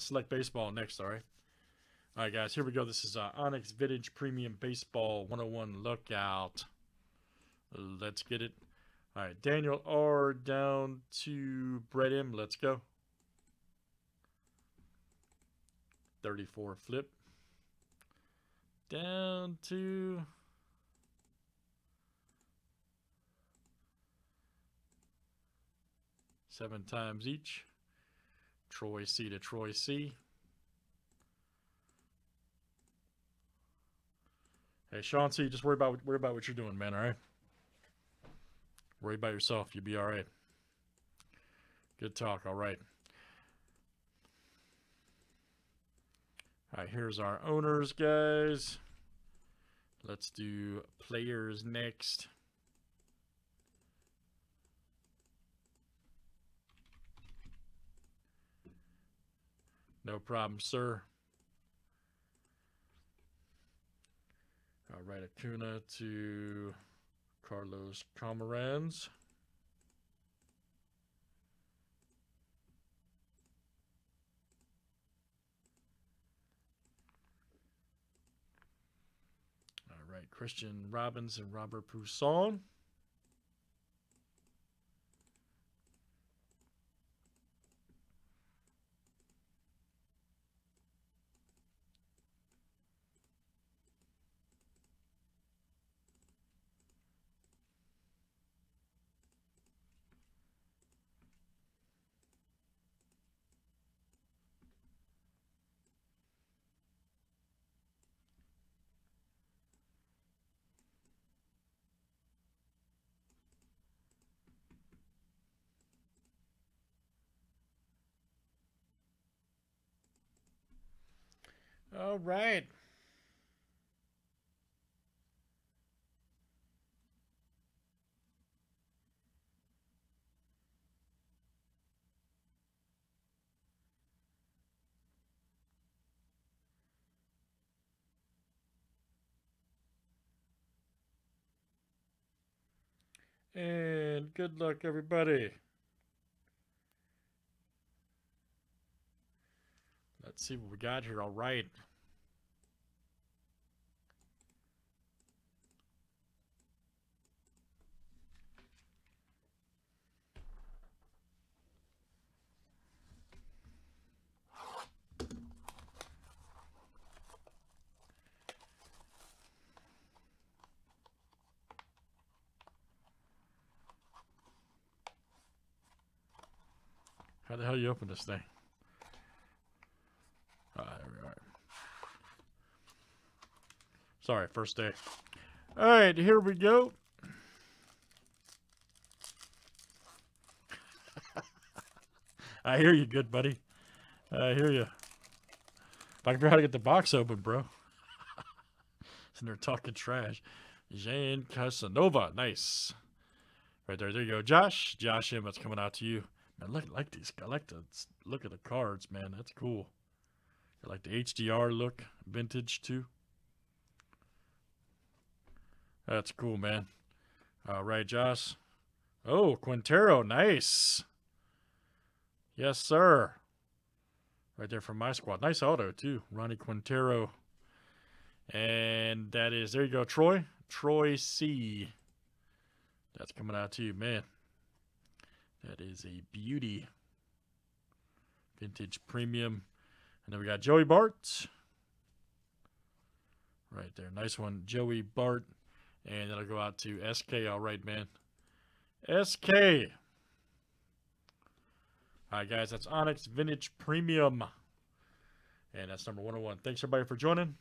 select baseball next, all right? All right, guys, here we go. This is uh, Onyx Vintage Premium Baseball 101 Lookout. Let's get it. All right, Daniel R down to Brett M. Let's go. 34 flip. Down to seven times each. Troy C to Troy C. Hey, Sean C, just worry about worry about what you're doing, man. All right. Worry about yourself. You'll be all right. Good talk. All right. All right, here's our owners, guys. Let's do players next. No problem, sir. All right, Acuna to Carlos Camarans. All right, Christian Robbins and Robert Puason. All right. And good luck, everybody. Let's see what we got here. All right. The hell you open this thing? Are. Sorry, first day. All right, here we go. I hear you, good buddy. I hear you. If I can figure how to get the box open, bro. Sitting there talking trash. Jane Casanova, nice. Right there, there you go. Josh, Josh M, that's coming out to you. Man, look like these. I like to look at the cards, man. That's cool. I like the HDR look, vintage too. That's cool, man. All right, Josh. Oh, Quintero, nice. Yes, sir. Right there from my squad. Nice auto, too. Ronnie Quintero. And that is, there you go, Troy. Troy C. That's coming out to you, man. That is a beauty. Vintage premium. And then we got Joey Bart. Right there. Nice one. Joey Bart. And that'll go out to SK. All right, man. SK. All right, guys. That's Onyx Vintage Premium. And that's number 101. Thanks, everybody, for joining.